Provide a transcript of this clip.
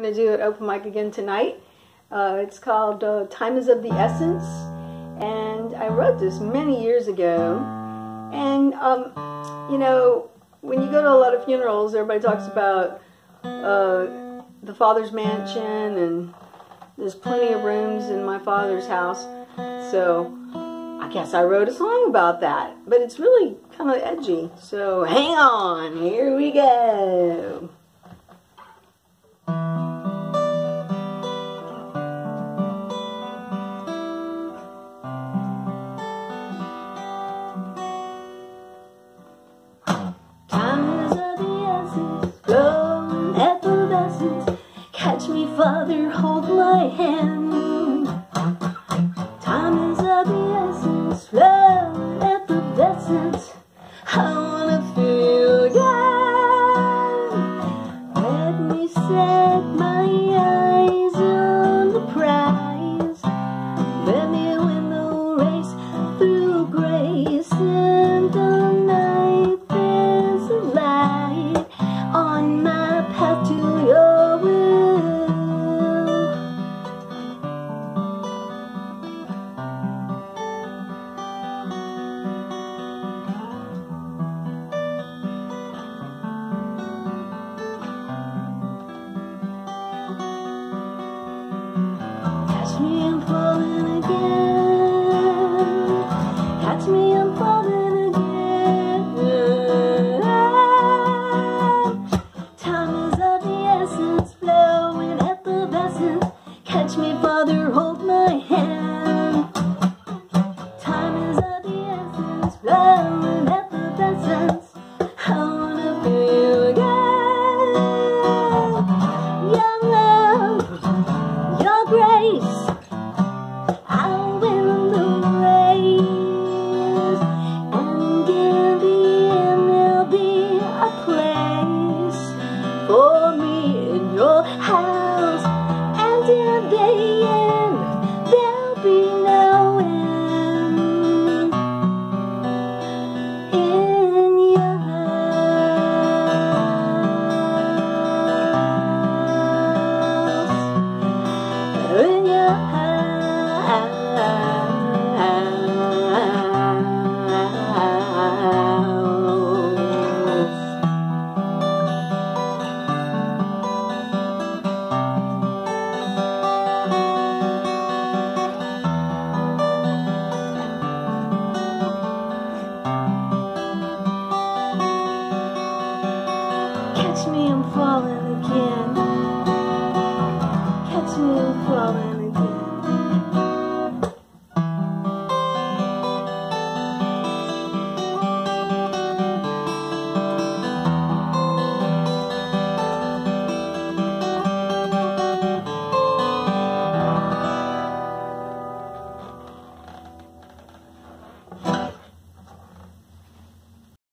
going to do an open mic again tonight. Uh, it's called uh, Time is of the Essence. And I wrote this many years ago. And, um, you know, when you go to a lot of funerals, everybody talks about uh, the father's mansion and there's plenty of rooms in my father's house. So I guess I wrote a song about that. But it's really kind of edgy. So hang on. Here we go. Catch me, Father, hold my hand. Catch me, falling